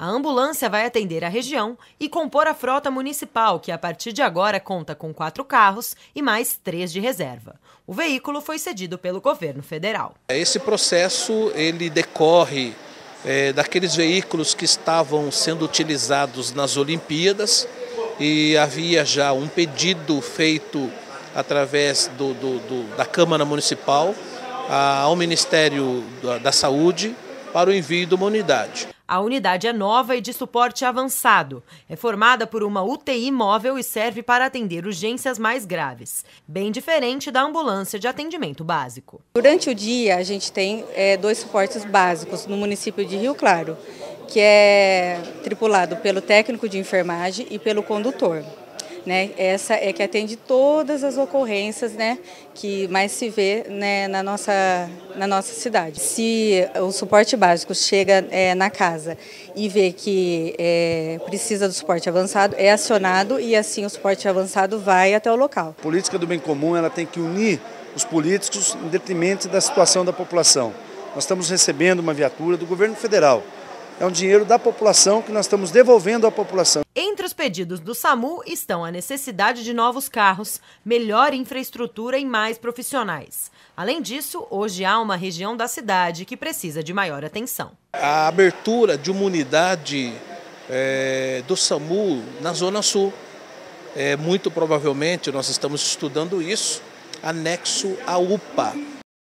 A ambulância vai atender a região e compor a frota municipal, que a partir de agora conta com quatro carros e mais três de reserva. O veículo foi cedido pelo governo federal. Esse processo ele decorre é, daqueles veículos que estavam sendo utilizados nas Olimpíadas e havia já um pedido feito através do, do, do, da Câmara Municipal ao Ministério da Saúde para o envio de uma unidade. A unidade é nova e de suporte avançado. É formada por uma UTI móvel e serve para atender urgências mais graves, bem diferente da ambulância de atendimento básico. Durante o dia, a gente tem é, dois suportes básicos no município de Rio Claro, que é tripulado pelo técnico de enfermagem e pelo condutor. Né? Essa é que atende todas as ocorrências né, que mais se vê né, na, nossa, na nossa cidade. Se o suporte básico chega é, na casa e vê que é, precisa do suporte avançado, é acionado e assim o suporte avançado vai até o local. A política do bem comum ela tem que unir os políticos em detrimento da situação da população. Nós estamos recebendo uma viatura do governo federal é um dinheiro da população que nós estamos devolvendo à população. Pedidos do SAMU estão a necessidade de novos carros, melhor infraestrutura e mais profissionais. Além disso, hoje há uma região da cidade que precisa de maior atenção. A abertura de uma unidade é, do SAMU na Zona Sul. É, muito provavelmente nós estamos estudando isso, anexo à UPA,